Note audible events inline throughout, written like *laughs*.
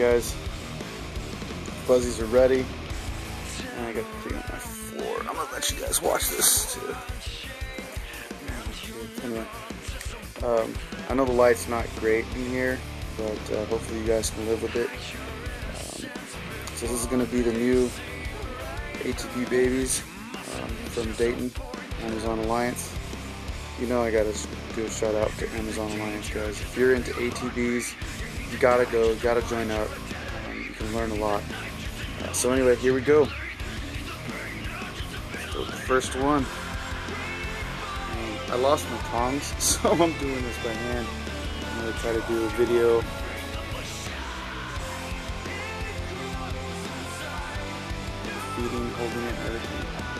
guys. Fuzzies are ready. And I got thing on my floor. I'm gonna let you guys watch this too. Anyway, um, I know the light's not great in here, but uh, hopefully you guys can live with it. Um, so this is gonna be the new ATB babies um, from Dayton, Amazon Alliance. You know I gotta do a shout out to Amazon Alliance guys. If you're into ATBs, you gotta go, you gotta join up. Um, you can learn a lot. Uh, so anyway, here we go. So first one. Um, I lost my tongs, *laughs* so I'm doing this by hand. I'm gonna try to do a video. Feeding, holding it, everything.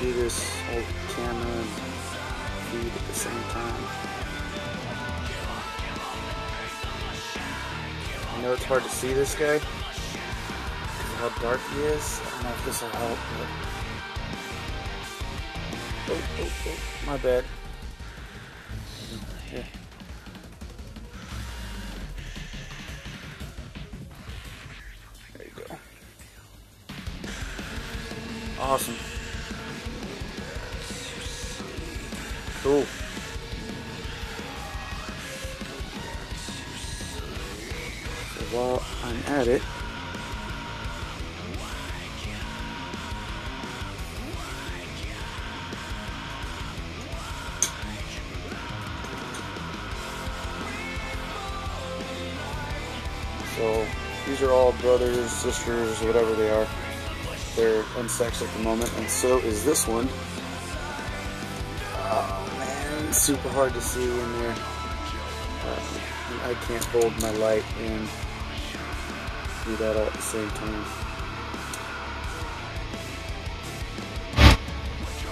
do this whole camera and feed at the same time. I know it's hard to see this guy because how dark he is. I don't know if this will help, but. Oh, oh, oh, my bad. Yeah. There you go. Awesome. Cool. While I'm at it, so these are all brothers, sisters, whatever they are. They're unsexed at the moment, and so is this one. Super hard to see in there. Uh, I can't hold my light and do that all at the same time.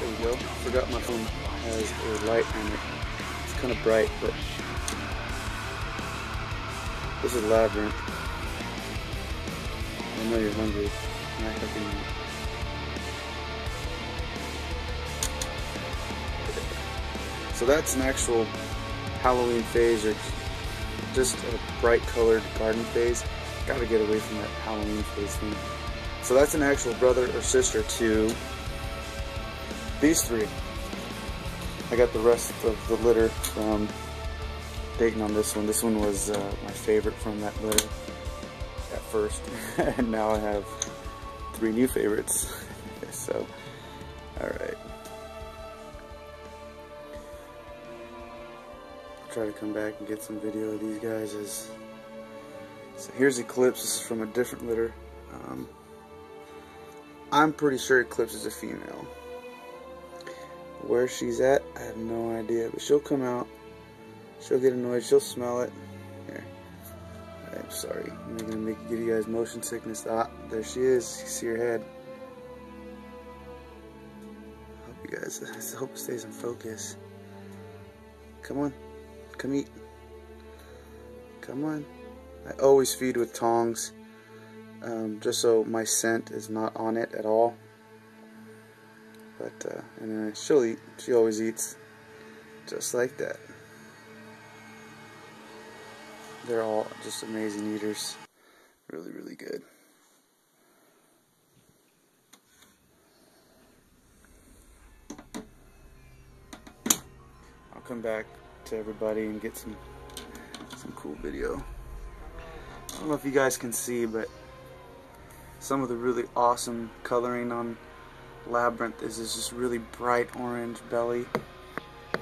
There you go. Forgot my phone has a light on it. It's kind of bright, but this is Labyrinth. I know you're hungry. I So that's an actual Halloween phase or just a bright colored garden phase. Gotta get away from that Halloween phase thing. So that's an actual brother or sister to these three. I got the rest of the litter from Dayton on this one. This one was uh, my favorite from that litter at first. *laughs* and now I have three new favorites. *laughs* so, alright. Try to come back and get some video of these guys. As so here's Eclipse. This is from a different litter. Um, I'm pretty sure Eclipse is a female. Where she's at, I have no idea. But she'll come out. She'll get annoyed. She'll smell it. Here. I'm sorry. I'm gonna make give you guys motion sickness. Ah, there she is. You see her head. Hope you guys. I hope it stays in focus. Come on, come eat. Come on. I always feed with tongs, um, just so my scent is not on it at all. But uh, and she'll eat. She always eats, just like that. They're all just amazing eaters. Really, really good. I'll come back to everybody and get some some cool video. I don't know if you guys can see, but some of the really awesome coloring on Labyrinth is this really bright orange belly.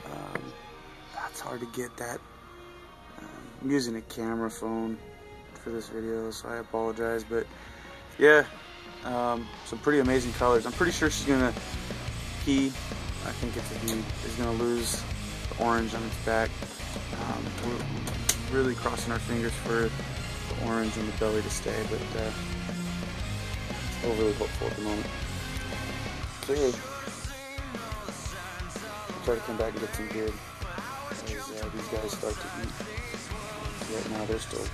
Um, that's hard to get that. Um, I'm using a camera phone for this video, so I apologize. But yeah, um, some pretty amazing colors. I'm pretty sure she's gonna he, I think it's a he, is gonna lose orange on its back. Um, we're really crossing our fingers for the orange on the belly to stay, but uh, overly hopeful at the moment. So yeah, try to come back and get some good as uh, these guys start to eat. Right now they're still.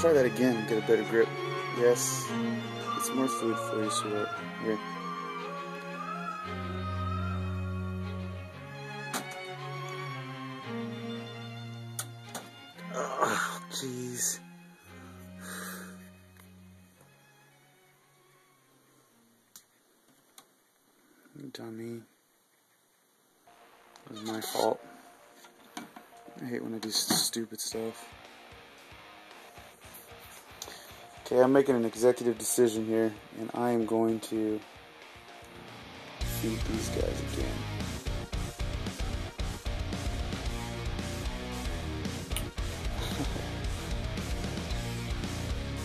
Try that again, get a better grip. Yes, it's more food for you, sweetheart. Here. Oh, jeez. Dummy. It was my fault. I hate when I do stupid stuff. Okay, I'm making an executive decision here, and I am going to feed these guys again.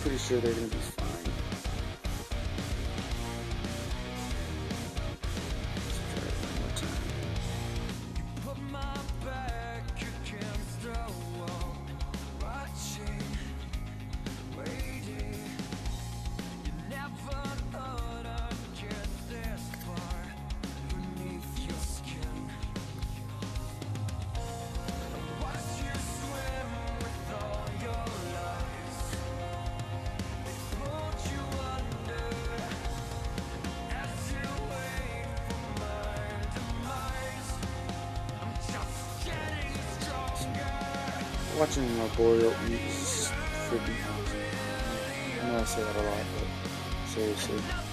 *laughs* Pretty sure they're gonna be fine. Watching an arboreal eat is freaking awesome. I know I say that a lot, but seriously.